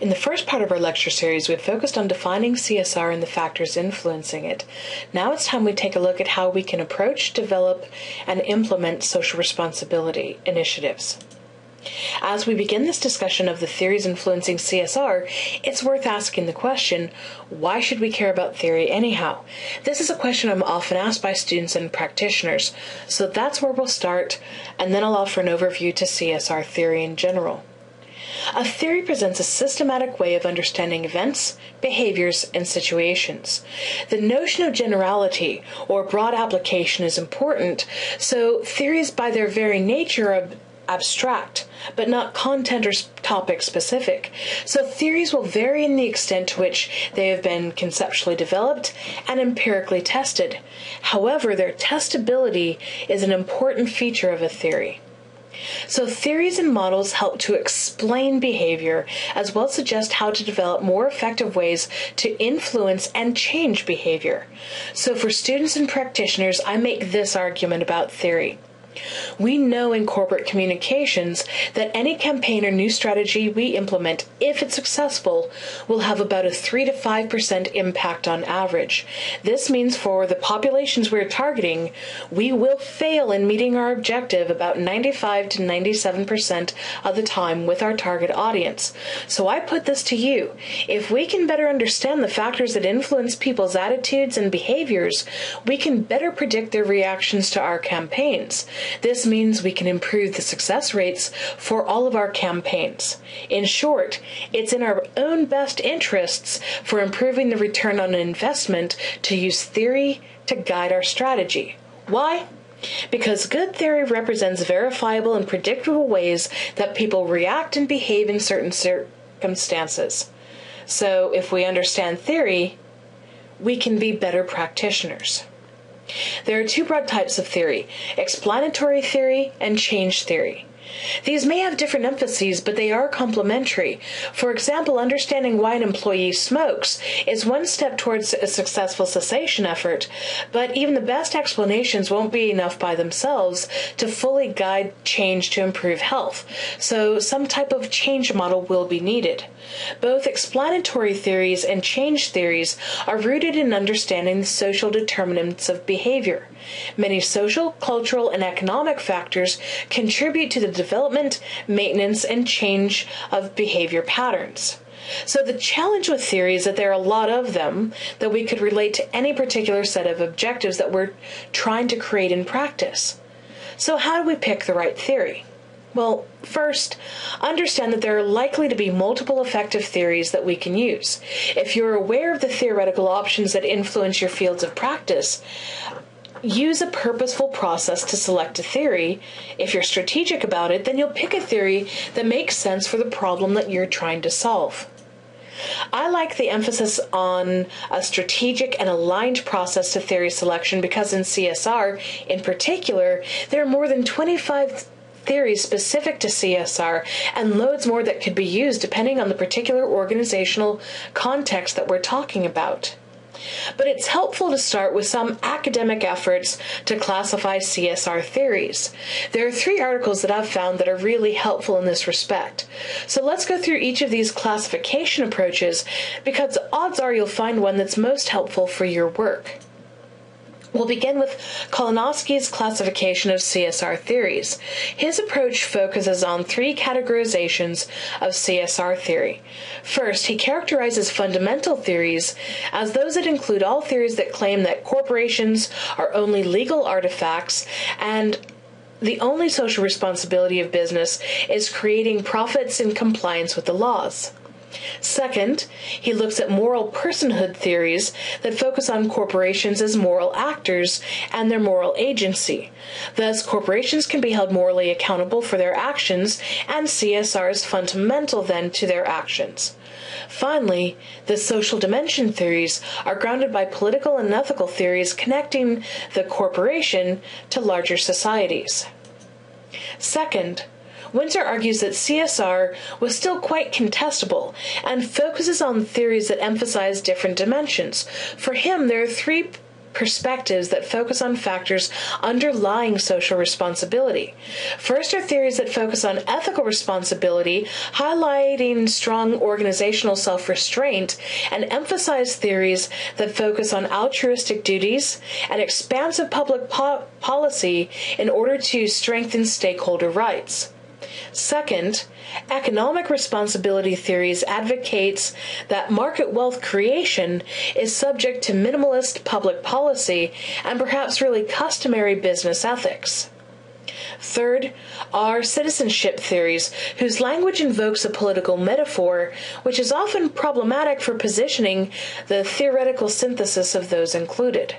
In the first part of our lecture series, we focused on defining CSR and the factors influencing it. Now it's time we take a look at how we can approach, develop, and implement social responsibility initiatives. As we begin this discussion of the theories influencing CSR, it's worth asking the question why should we care about theory anyhow? This is a question I'm often asked by students and practitioners, so that's where we'll start, and then I'll offer an overview to CSR theory in general. A theory presents a systematic way of understanding events, behaviors, and situations. The notion of generality or broad application is important, so theories by their very nature are abstract, but not content or topic specific. So theories will vary in the extent to which they have been conceptually developed and empirically tested. However, their testability is an important feature of a theory. So, theories and models help to explain behavior as well as suggest how to develop more effective ways to influence and change behavior. So, for students and practitioners, I make this argument about theory. We know in corporate communications that any campaign or new strategy we implement, if it's successful, will have about a 3 to 5% impact on average. This means for the populations we're targeting, we will fail in meeting our objective about 95 to 97% of the time with our target audience. So I put this to you. If we can better understand the factors that influence people's attitudes and behaviors, we can better predict their reactions to our campaigns. This means we can improve the success rates for all of our campaigns. In short, it's in our own best interests for improving the return on investment to use theory to guide our strategy. Why? Because good theory represents verifiable and predictable ways that people react and behave in certain circumstances. So, if we understand theory, we can be better practitioners. There are two broad types of theory explanatory theory and change theory. These may have different emphases, but they are complementary. For example, understanding why an employee smokes is one step towards a successful cessation effort, but even the best explanations won't be enough by themselves to fully guide change to improve health. So, some type of change model will be needed. Both explanatory theories and change theories are rooted in understanding the social determinants of behavior. Many social, cultural, and economic factors contribute to the development, maintenance, and change of behavior patterns. So the challenge with theory is that there are a lot of them that we could relate to any particular set of objectives that we're trying to create in practice. So how do we pick the right theory? Well, first, understand that there are likely to be multiple effective theories that we can use. If you're aware of the theoretical options that influence your fields of practice, use a purposeful process to select a theory. If you're strategic about it, then you'll pick a theory that makes sense for the problem that you're trying to solve. I like the emphasis on a strategic and aligned process to theory selection because in CSR, in particular, there are more than 25 theories specific to CSR and loads more that could be used depending on the particular organizational context that we're talking about. But it's helpful to start with some academic efforts to classify CSR theories. There are three articles that I've found that are really helpful in this respect. So let's go through each of these classification approaches because odds are you'll find one that's most helpful for your work. We'll begin with Klonoski's classification of CSR theories. His approach focuses on three categorizations of CSR theory. First, he characterizes fundamental theories as those that include all theories that claim that corporations are only legal artifacts and the only social responsibility of business is creating profits in compliance with the laws. Second, he looks at moral personhood theories that focus on corporations as moral actors and their moral agency. Thus, corporations can be held morally accountable for their actions, and CSR is fundamental then to their actions. Finally, the social dimension theories are grounded by political and ethical theories connecting the corporation to larger societies. Second, Windsor argues that CSR was still quite contestable and focuses on theories that emphasize different dimensions. For him, there are three perspectives that focus on factors underlying social responsibility. First are theories that focus on ethical responsibility, highlighting strong organizational self restraint, and emphasize theories that focus on altruistic duties and expansive public po- policy in order to strengthen stakeholder rights. Second, economic responsibility theories advocates that market wealth creation is subject to minimalist public policy and perhaps really customary business ethics. Third are citizenship theories, whose language invokes a political metaphor, which is often problematic for positioning the theoretical synthesis of those included.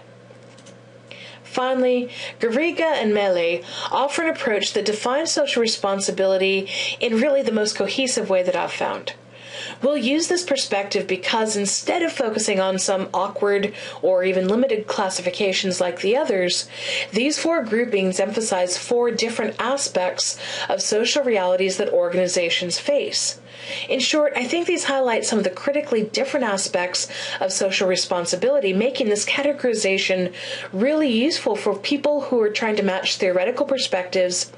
Finally, Garriga and Mele offer an approach that defines social responsibility in really the most cohesive way that I've found. We'll use this perspective because instead of focusing on some awkward or even limited classifications like the others, these four groupings emphasize four different aspects of social realities that organizations face. In short, I think these highlight some of the critically different aspects of social responsibility, making this categorization really useful for people who are trying to match theoretical perspectives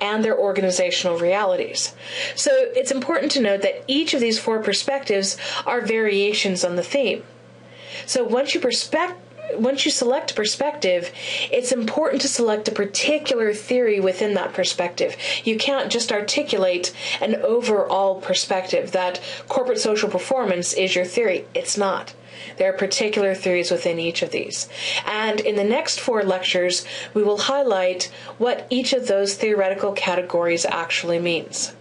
and their organizational realities. So it's important to note that each of these four perspectives are variations on the theme. So once you perspect once you select a perspective, it's important to select a particular theory within that perspective. You can't just articulate an overall perspective that corporate social performance is your theory. It's not. There are particular theories within each of these. And in the next four lectures, we will highlight what each of those theoretical categories actually means.